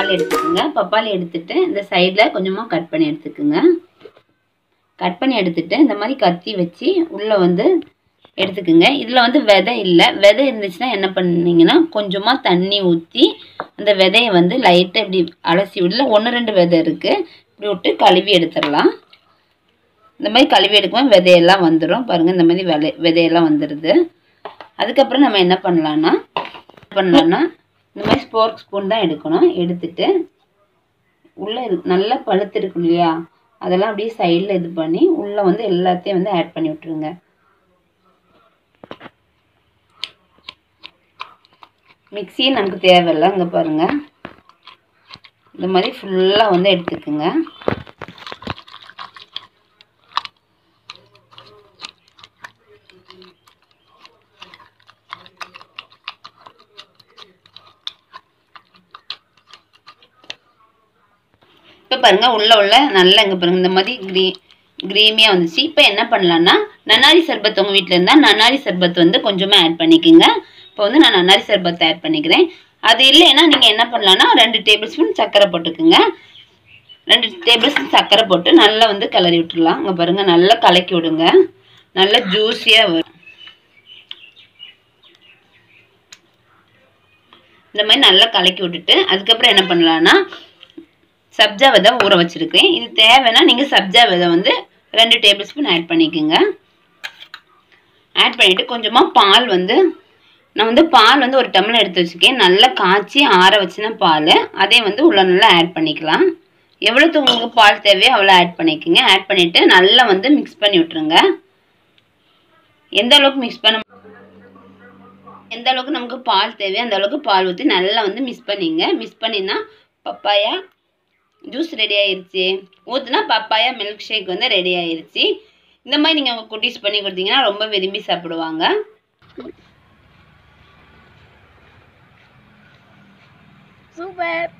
பப்பாளி எடுத்துக்கோங்க. பப்பாளி எடுத்துட்டு இந்த சைடில் கொஞ்சமாக கட் பண்ணி எடுத்துக்கோங்க. கட் பண்ணி எடுத்துட்டு இந்த மாதிரி கத்தி வச்சு உள்ளே வந்து எடுத்துக்கோங்க. இதில் வந்து விதை இல்லை. விதை இருந்துச்சுன்னா என்ன பண்ணிங்கன்னா கொஞ்சமாக தண்ணி ஊற்றி அந்த விதையை வந்து லைட்டாக இப்படி அலசி விடல. ஒன்று ரெண்டு விதை இருக்குது இப்படி விட்டு கழுவி எடுத்துடலாம். இந்த மாதிரி கழுவி எடுக்கும்போது விதையெல்லாம் வந்துடும் பாருங்கள் இந்த மாதிரி விலை விதையெல்லாம் வந்துடுது அதுக்கப்புறம் நம்ம என்ன பண்ணலான்னா பண்ணலான்னா இந்த மாதிரி ஸ்போர்க் ஸ்பூன் தான் எடுக்கணும். எடுத்துட்டு உள்ளே நல்லா பழுத்திருக்கும் இல்லையா? அதெல்லாம் அப்படியே சைடில் இது பண்ணி உள்ளே வந்து எல்லாத்தையும் வந்து ஆட் பண்ணி விட்ருங்க மிக்ஸியே நமக்கு தேவையில்லை அங்கே பாருங்கள் இந்த மாதிரி ஃபுல்லாக வந்து எடுத்துக்குங்க. இப்போ பாருங்கள் உள்ளே உள்ள நல்லா இங்கே பாருங்கள் இந்த மாதிரி க்ரீ க்ரீமியாக வந்துச்சு. இப்போ என்ன பண்ணலான்னா நன்னாரி சர்பத் உங்கள் வீட்டில் இருந்தால் நன்னாரி சர்பத் வந்து கொஞ்சமாக ஆட் பண்ணிக்கோங்க. இப்போ வந்து நான் நன்னாரி சர்பத்தை ஆட் பண்ணிக்கிறேன். அது இல்லைன்னா நீங்கள் என்ன பண்ணலான்னா ரெண்டு டேபிள் ஸ்பூன் சர்க்கரை போட்டுக்குங்க. ரெண்டு டேபிள் ஸ்பூன் சர்க்கரை போட்டு நல்லா வந்து கிளறி விட்டுடலாம் இங்கே பாருங்கள் நல்லா கலக்கி விடுங்க. நல்லா ஜூஸியாக வரும். இந்த மாதிரி நல்லா கலக்கி விட்டுட்டு அதுக்கப்புறம் என்ன பண்ணலான்னா சப்ஜா விதை ஊற வச்சுருக்கேன். இது தேவைன்னா நீங்கள் சப்ஜா விதை வந்து ரெண்டு டேபிள் ஸ்பூன் ஆட் பண்ணிக்கோங்க. ஆட் பண்ணிவிட்டு கொஞ்சமாக பால் வந்து நான் வந்து பால் வந்து ஒரு டம்ளர் எடுத்து வச்சுருக்கேன். நல்லா காய்ச்சி ஆற வச்சுன பால் அதே வந்து உள்ள நல்லா ஆட் பண்ணிக்கலாம். எவ்வளோத்து உங்களுக்கு பால் தேவையோ அவ்வளோ ஆட் பண்ணிக்கோங்க. ஆட் பண்ணிவிட்டு நல்லா வந்து மிக்ஸ் பண்ணி விட்ருங்க எந்த அளவுக்கு மிக்ஸ் பண்ண எந்த அளவுக்கு நமக்கு பால் தேவையோ அந்த அளவுக்கு பால் ஊற்றி நல்லா வந்து மிக்ஸ் பண்ணிங்க. மிக்ஸ் பண்ணினா பப்பாயா ஜூஸ் ரெடி ஆயிருச்சு. ஊற்றுனா பப்பாயா மில்க் ஷேக் வந்து ரெடி ஆயிருச்சு. இந்த மாதிரி நீங்கள் உங்கள் குட்டீஸ் பண்ணி கொடுத்தீங்கன்னா ரொம்ப விரும்பி சாப்பிடுவாங்க. சூப்பர்.